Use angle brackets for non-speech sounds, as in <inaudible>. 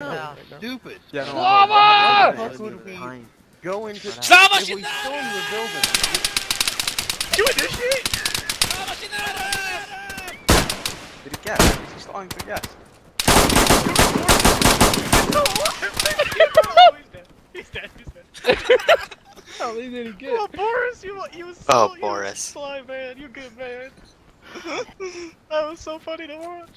No, stupid. Yeah, no, Why Lava! the we go into... Slava if we storm the building? You initiate! Did he guess? Is he starting to guess? he's oh, dead. He's dead. How did he get? Oh, Boris, you you was oh, so, Oh, Boris. you Boris. was sly man. You good man. <laughs> that was so funny to watch.